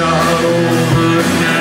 over now.